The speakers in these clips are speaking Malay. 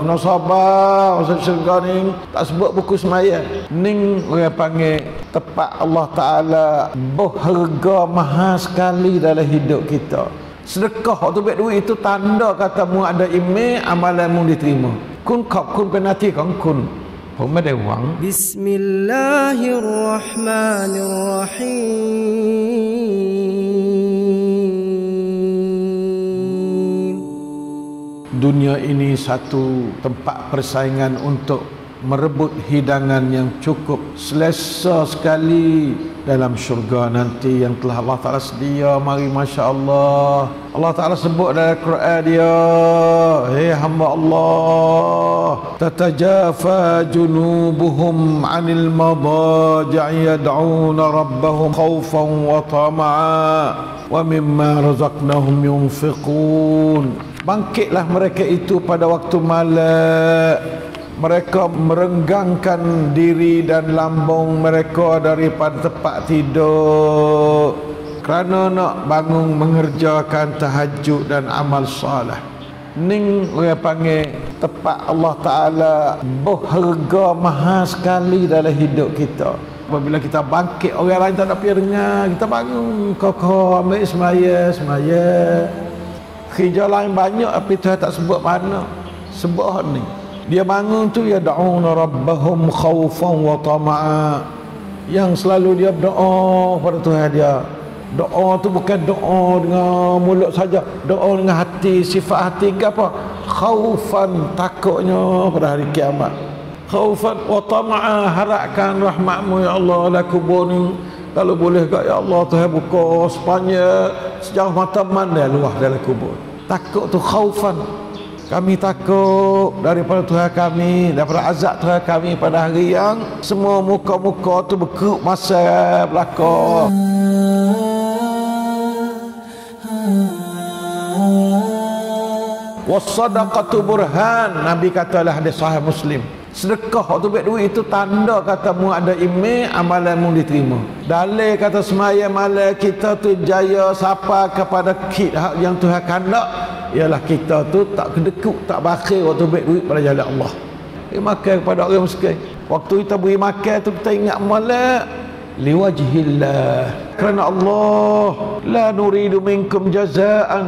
Nak sabar masa syurga ni tak sebut buku semaya. Ning orang panggil tepat Allah Taala berharga maha sekali dalam hidup kita. Sedekah tu baik duit itu tanda kata mu ada ime amalanmu diterima. Kun kap kun penati kan kun. Pun ada wang. Bismillahirrahmanirrahim. Dunia ini satu tempat persaingan untuk merebut hidangan yang cukup selesa sekali dalam syurga nanti yang telah Allah Ta'ala sedia. Mari Masya Allah. Allah Ta'ala sebut dalam Quran dia Hei hamba Allah Tatajafa junubuhum anil madaja'i yad'una rabbahum khawfan wa tama'a wa mimma razaqnahum yunfiqun. Bangkitlah mereka itu pada waktu malam mereka merenggangkan diri dan lambung mereka daripada tempat tidur. Kerana nak bangun mengerjakan tahajud dan amal salah ning orang panggil tepat Allah Ta'ala berharga mahal sekali dalam hidup kita. Apabila kita bangkit orang lain tak nak pergi dengar kita bangun kokoh ambil semaya semaya. Kerja lain banyak tapi Tuhan tak sebut mana. Sebut ni dia bangun tu ya da'una rabbahum khawfan wa tama'a yang selalu dia berdoa pada Tuhan dia. Doa tu bukan doa dengan mulut saja. Doa dengan hati sifat hati ke apa. Khaufan takutnya pada hari kiamat. Khaufan wa tama'a harapkan rahmatmu ya Allah la kubuni kalau boleh ke ya Allah Tuhan buka sepanjang sejauh mata mana luah dalam kubur. Takut tu khaufan kami takut daripada Tuhan kami daripada azab Tuhan kami pada hari yang semua muka-muka tu berkeruk masa belakang Wassadaqatu burhan. Nabi katalah hadis sahih Muslim Sedekah waktu baik duit itu tanda kata mu ada iman amalan mu diterima. Dalil kata semaya malam kita tu jaya sapa kepada kit yang Tuhan kandak ialah kita tu tak kedekut tak bakir waktu baik duit pada jalan Allah. Beri makan kepada orang miskin. Waktu kita beri makan tu kita ingat malam liwajhillah. Kerana Allah la nuridu minkum jazaan.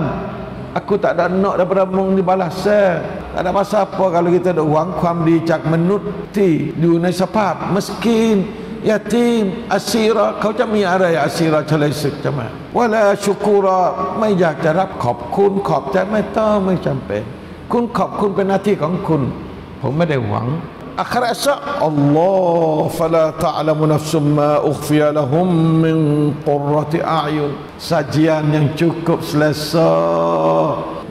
Aku tak ada nak daripada mung dibalasan. Tak ada masa apa kalau kita ada uang kuam di cak menut ti di unai sapap miskin yatim asira kau จะมีอะไร asira เฉลยศึกจะมา wala syukura ไม่อยากจะรับขอบคุณขอบใจไม่ต้องไม่จำเป็น คุณขอบคุณเป็นหน้าที่ของคุณ ผมไม่ได้หวัง akhirat esok Allah fala ta'lamu nafsum ma ukhfiya lahum min qurrati a'yun. Sajian yang cukup selesa.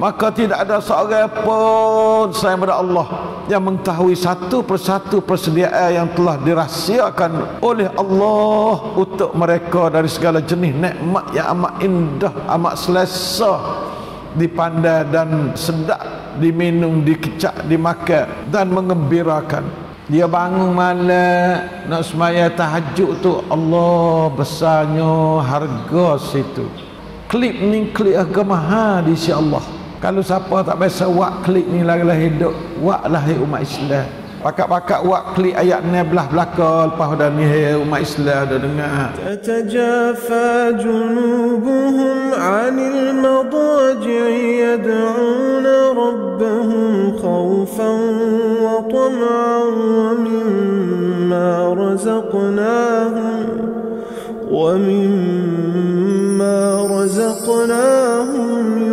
Maka tidak ada seorang pun selain daripada Allah yang mengetahui satu persatu persediaan yang telah dirahsiakan oleh Allah untuk mereka dari segala jenis nikmat yang amat indah amat selesa dipandai dan sedap diminum, dikecak, dimakan dan mengembirakan. Dia bangun malam nak semaya tahajud tu Allah besarnya harga situ. Klip ni klip agak mahal di sisi Allah. Kalau siapa tak biasa buat klip ni lagilah hidup, buatlah hai umat Islam. Pakak-pakak buat klik ayat ni belah belakang lepas dah ni umat Islam dah dengar. وطمعا ومما رزقناهم ومما رزقناهم